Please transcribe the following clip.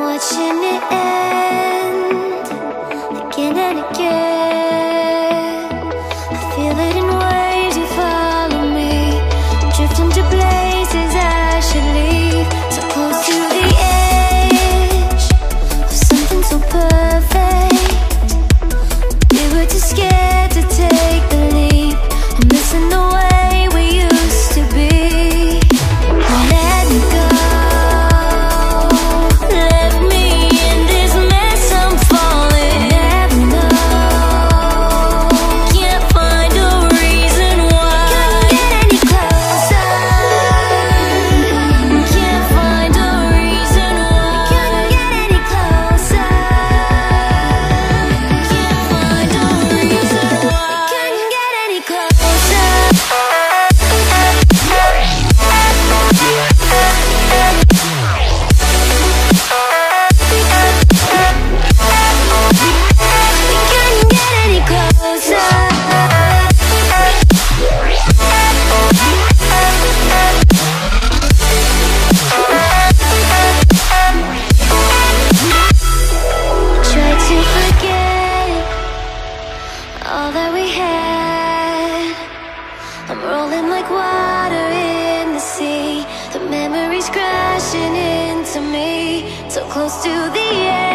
watching it end. Close to the edge.